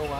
你都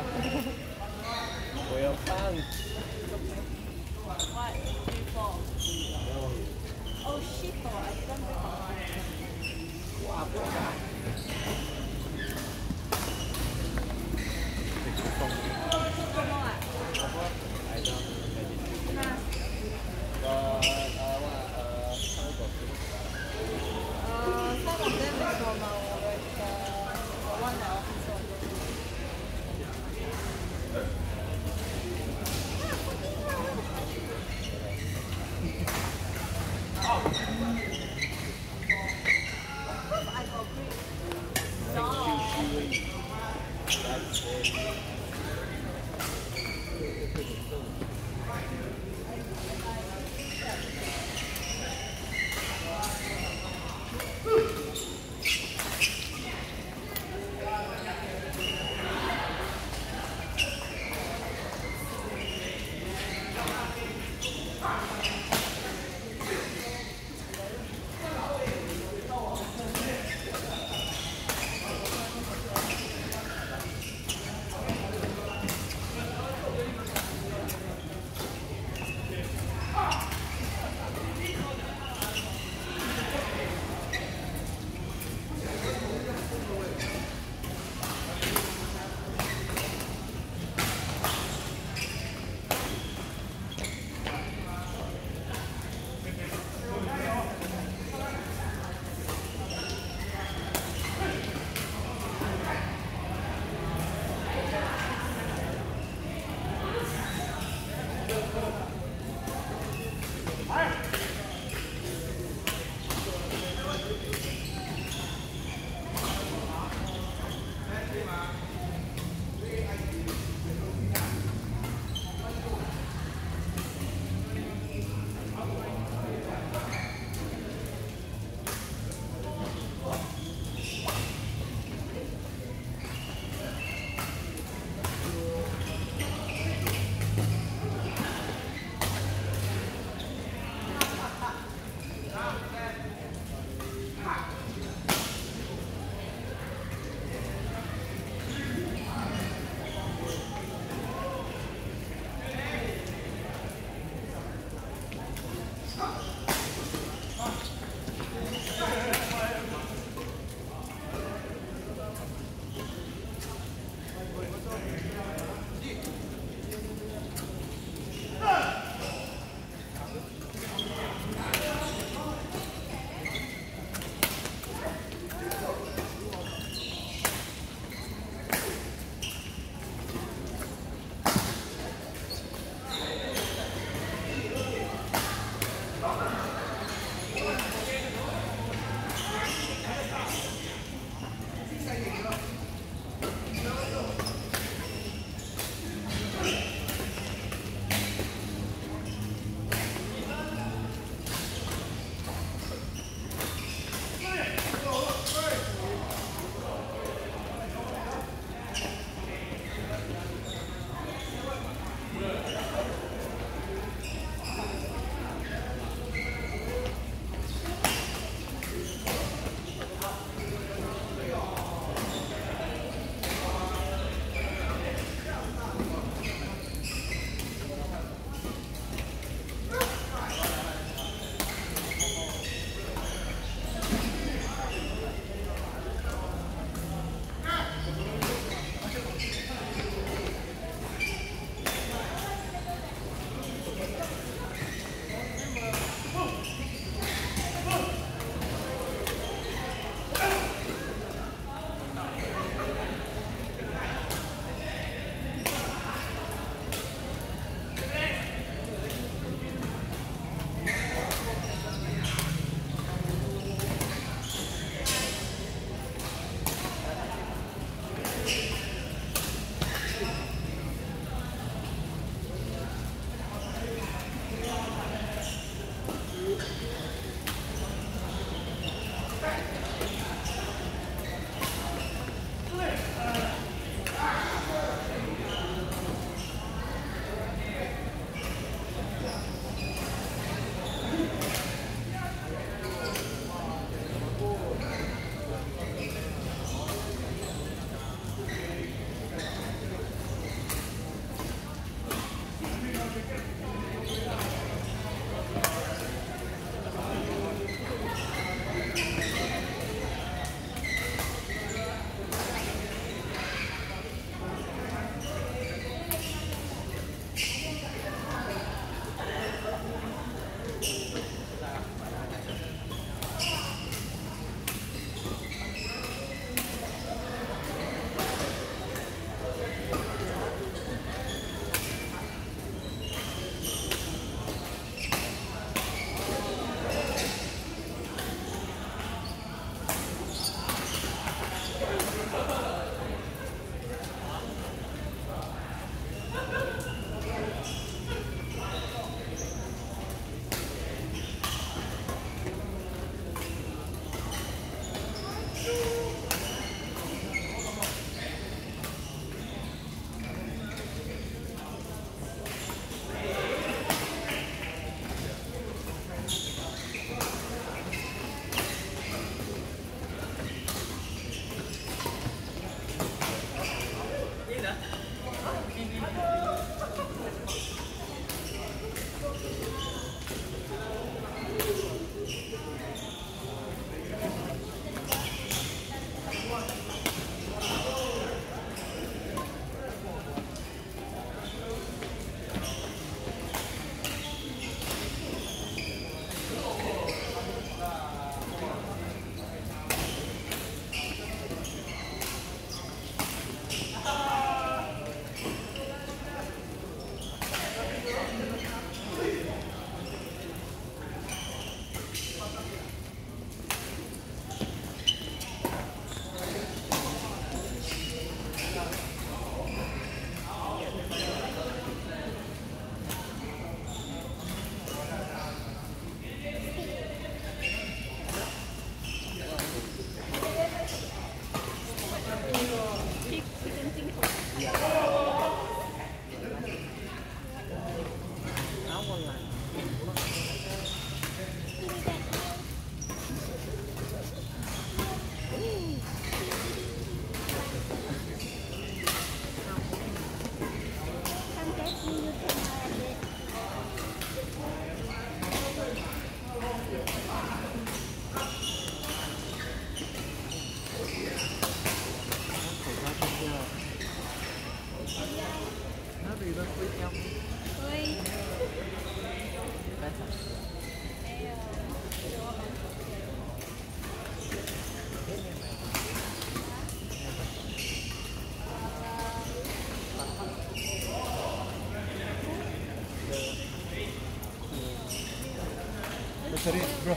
Sorry bro.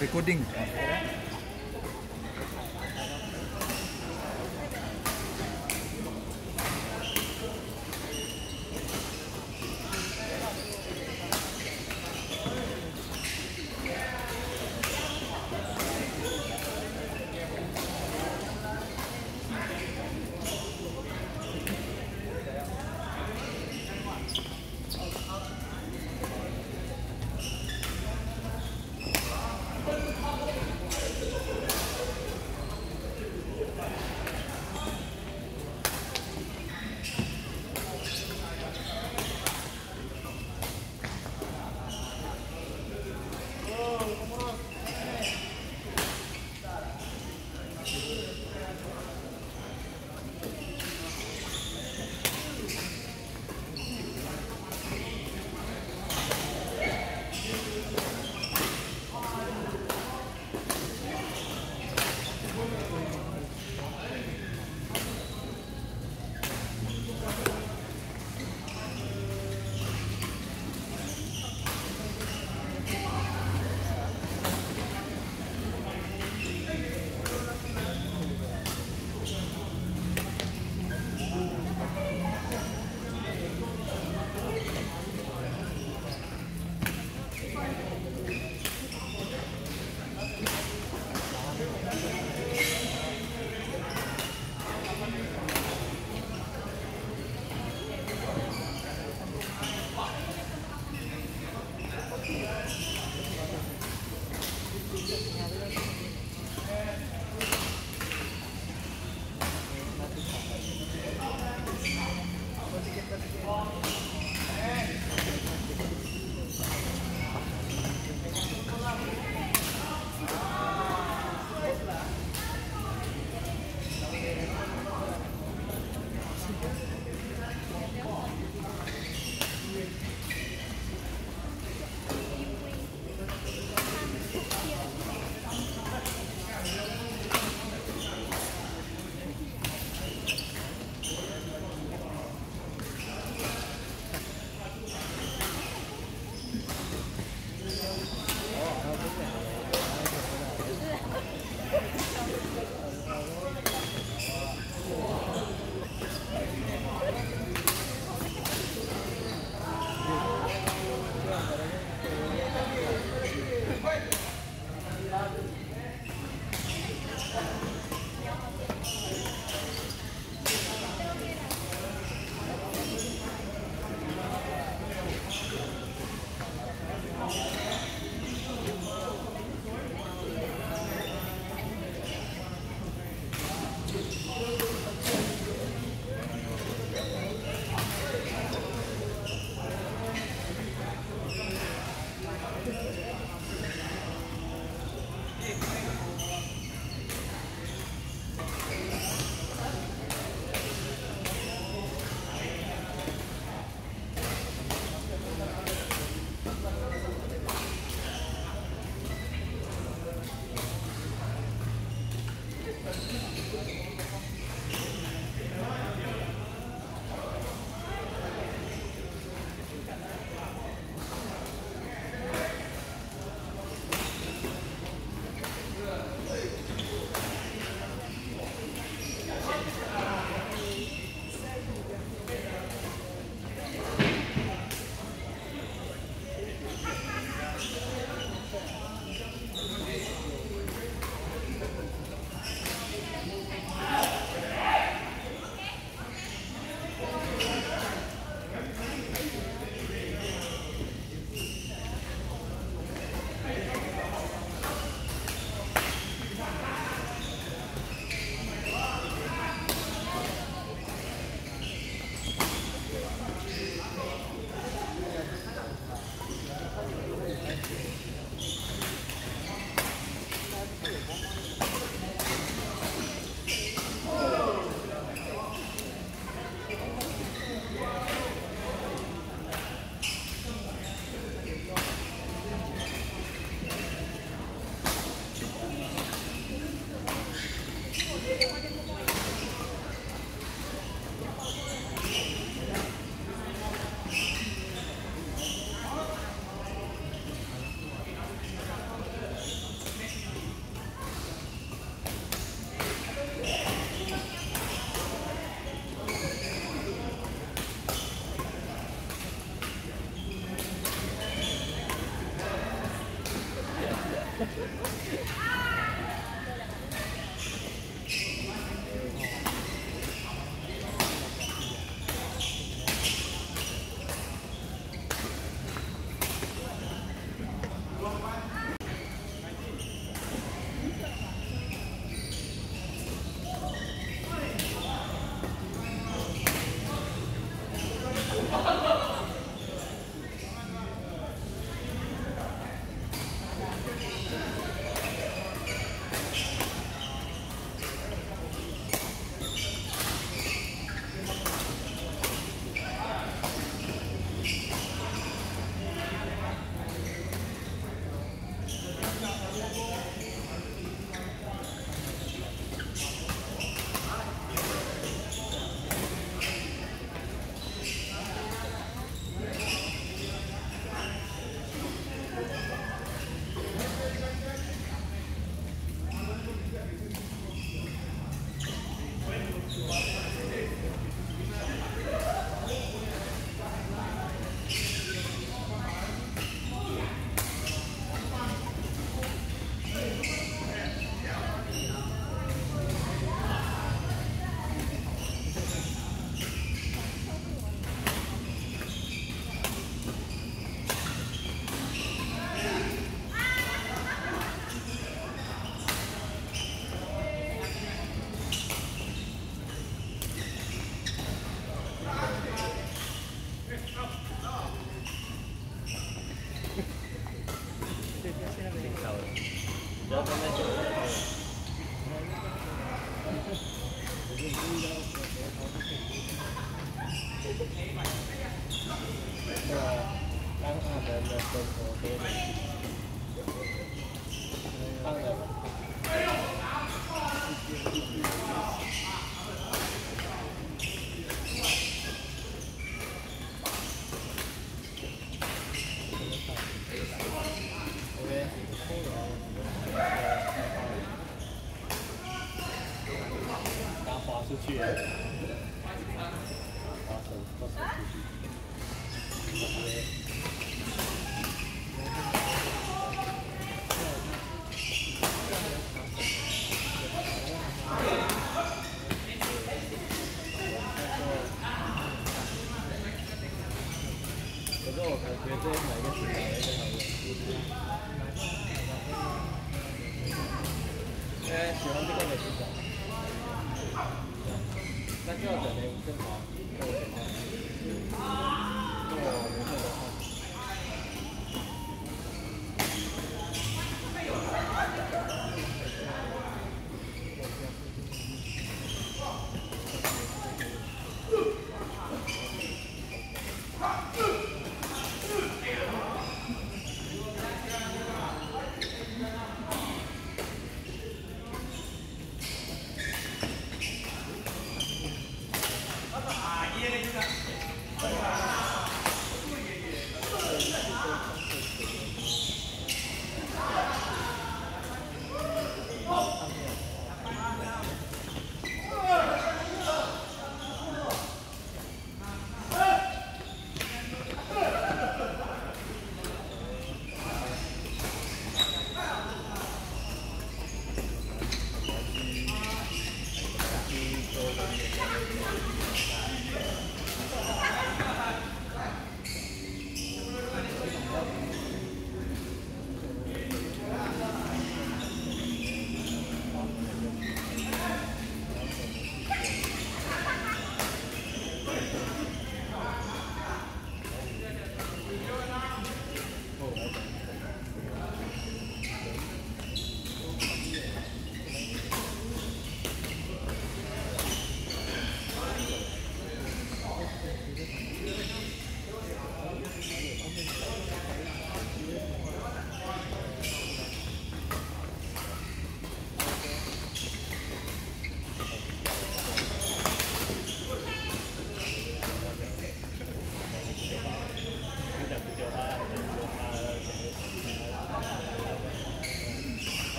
Recording.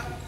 들어가.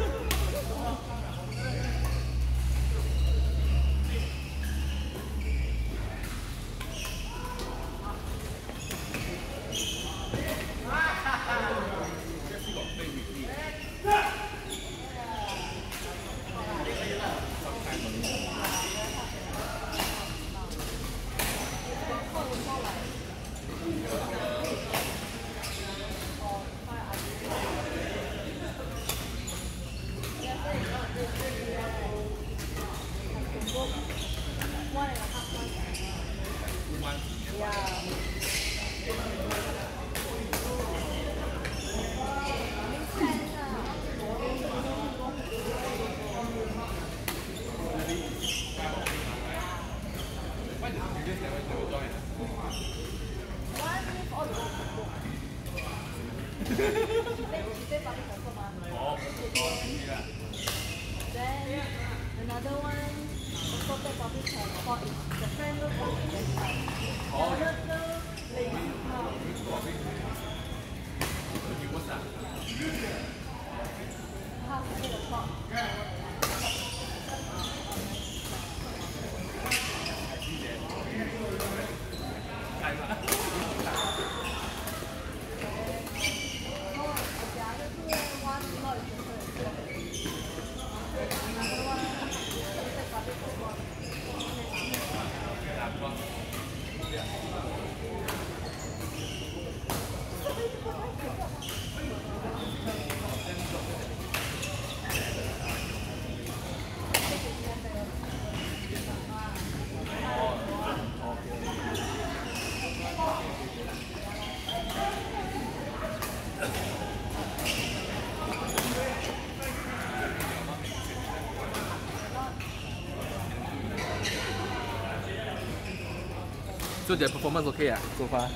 So their performance okay yeah, so far?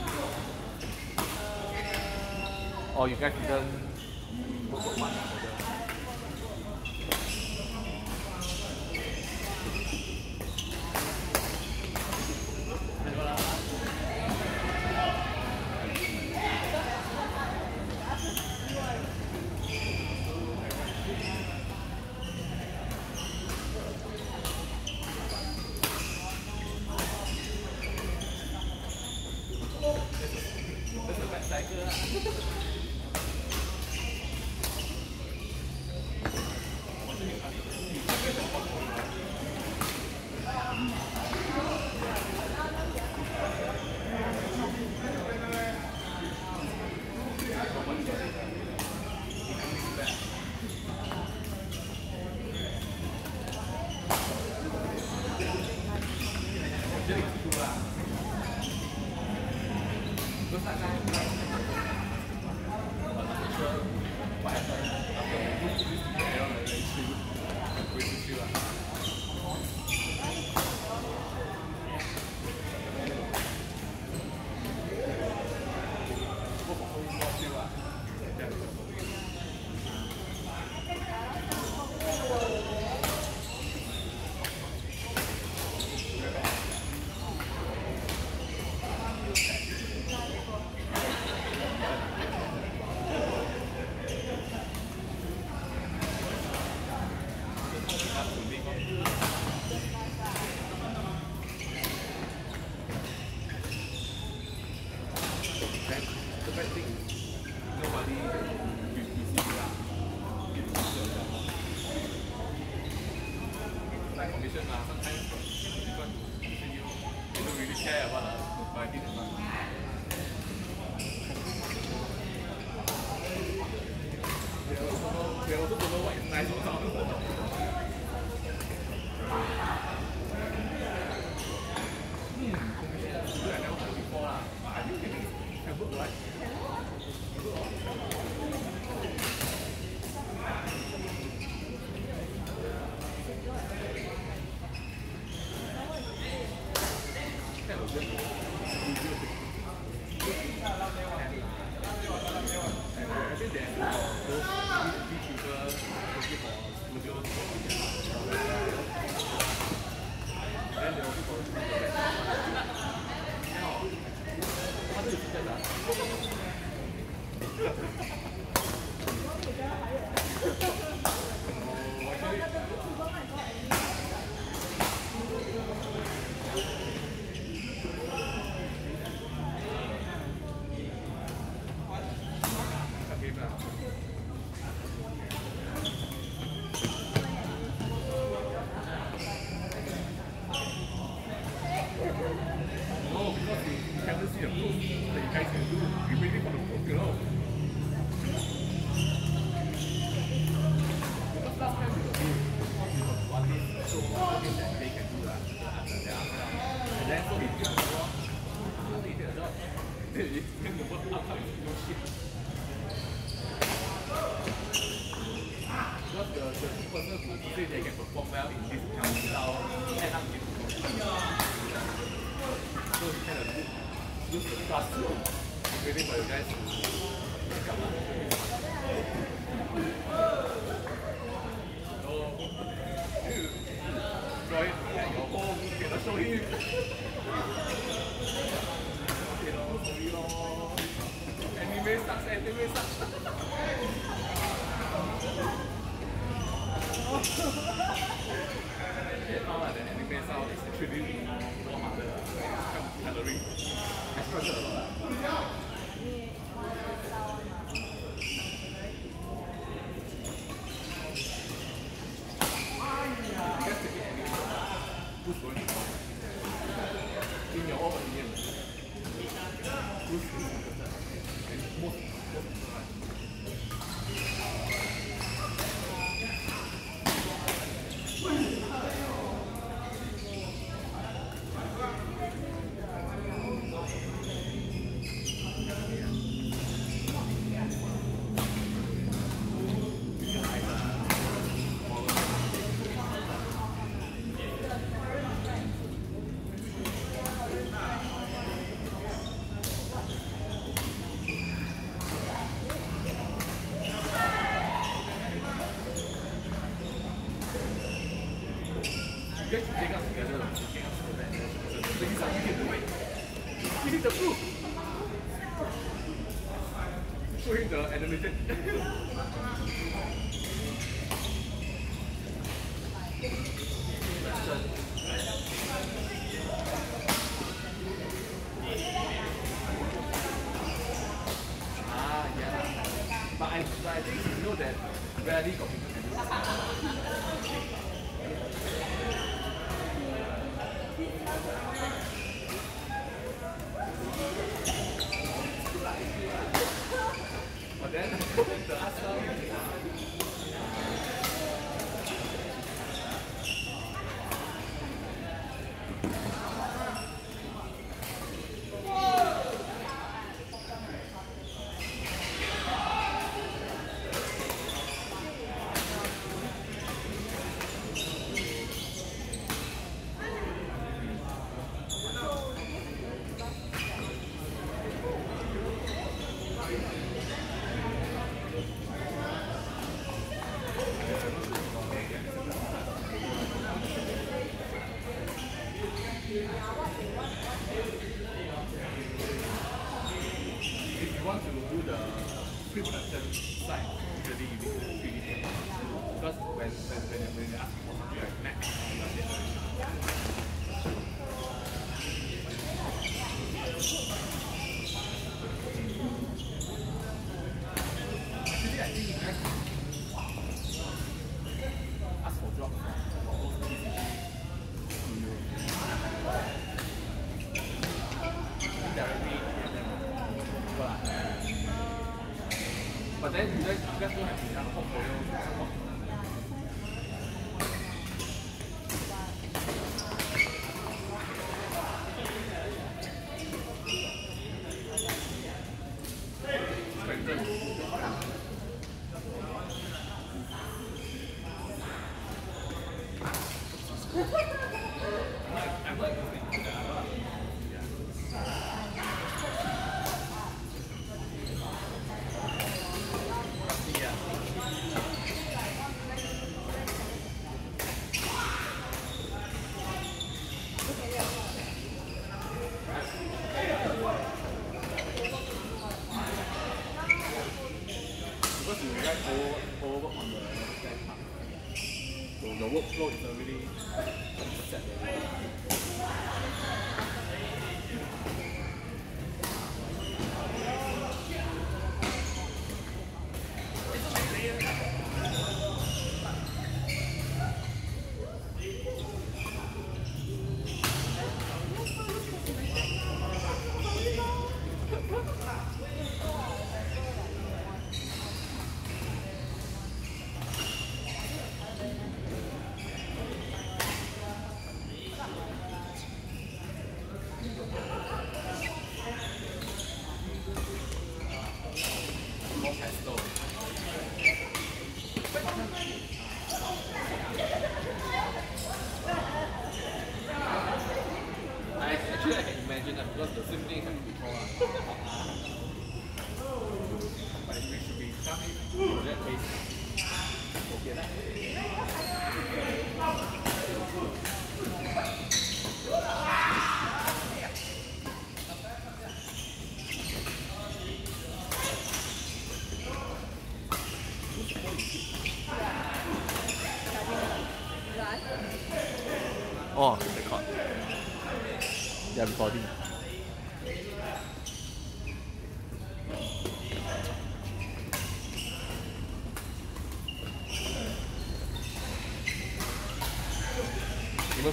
Or you guys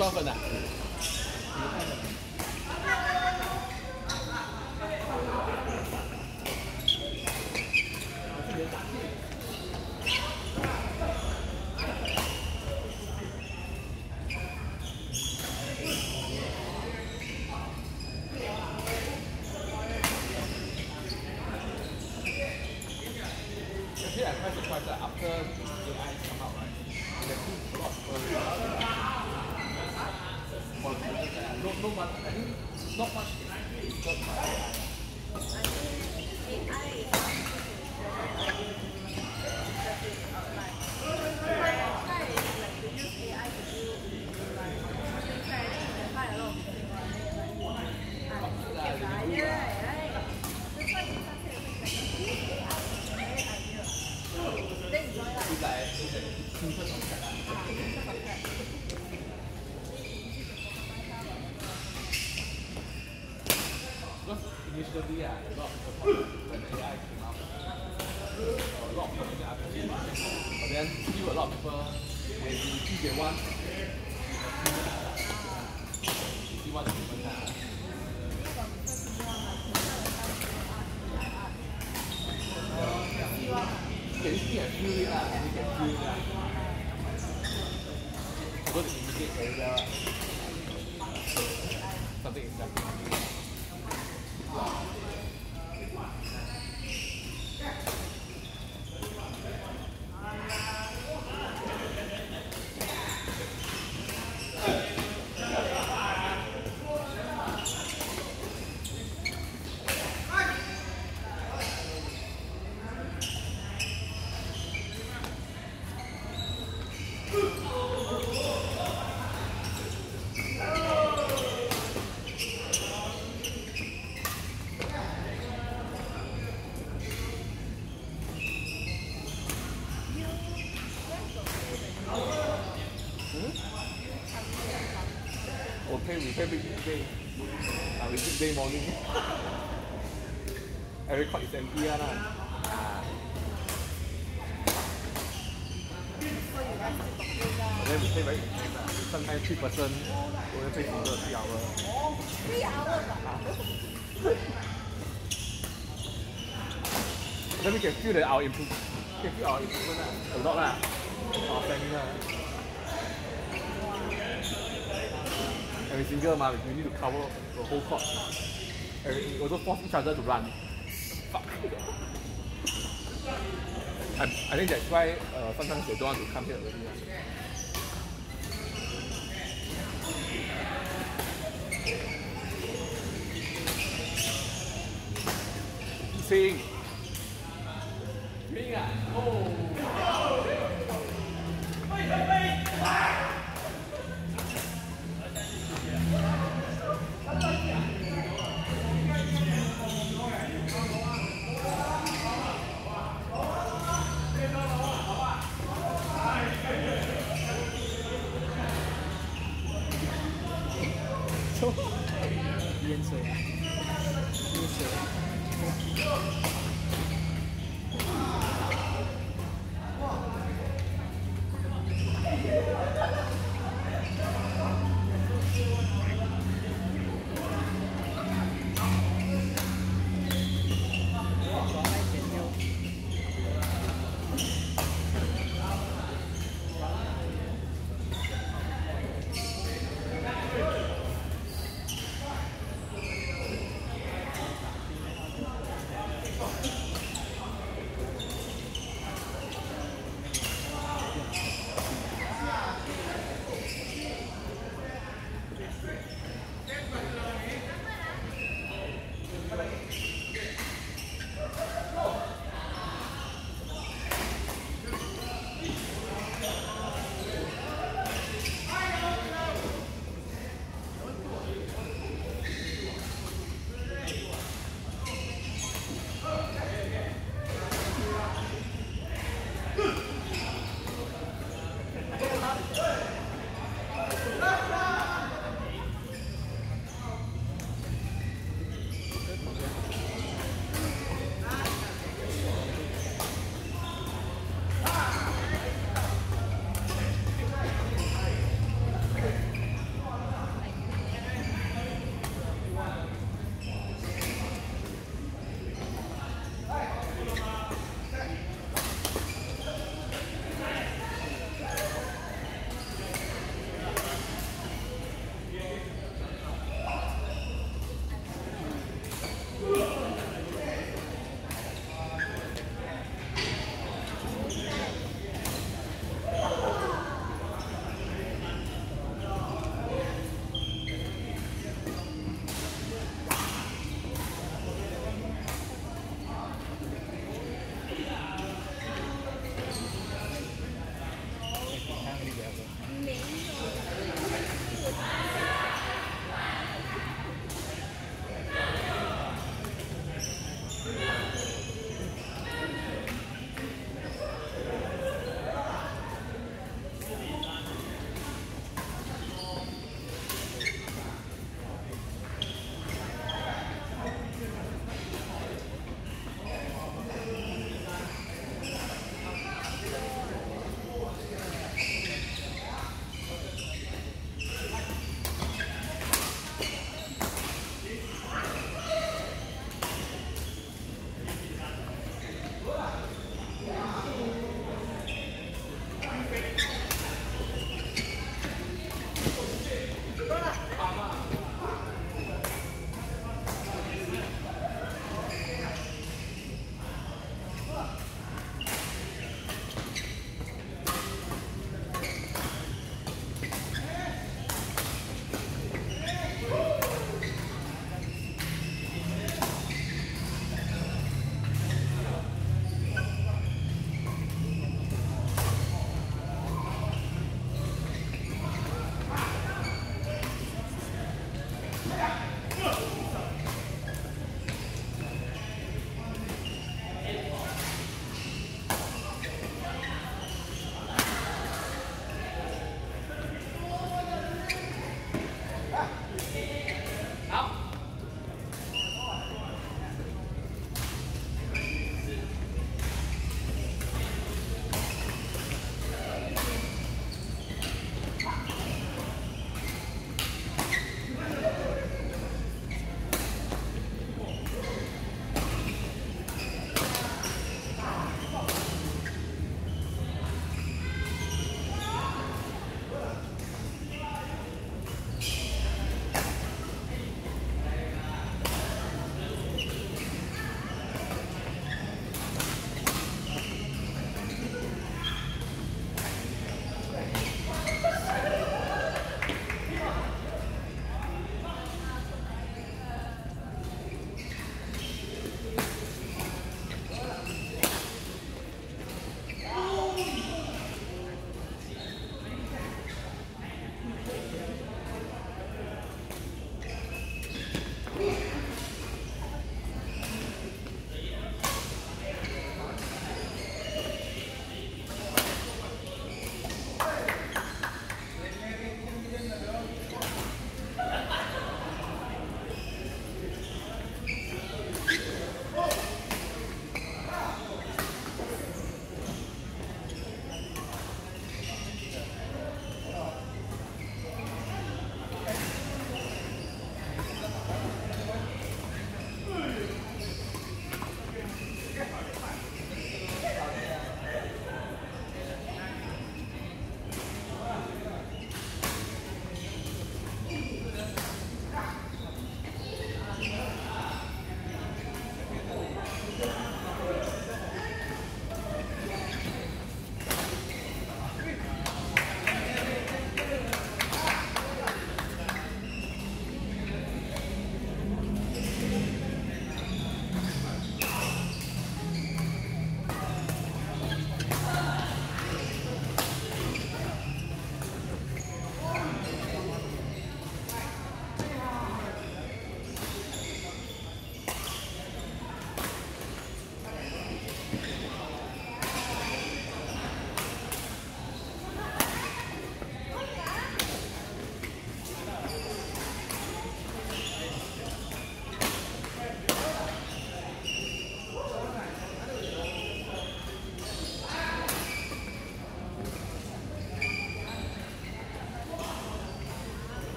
off on that. uh, we took morning. Every card is empty one. Uh. And then we play very sometimes three person, we only play for three hours. Three hours? Uh. then we can feel that our improve, can feel our improvement uh, a lot uh, our stamina. We single mah, we need to cover the whole court. We also force each other to run. Fuck. I, I think that's why uh, sometimes they don't want to come here lah.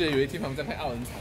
记得有一天他们在拍奥恩采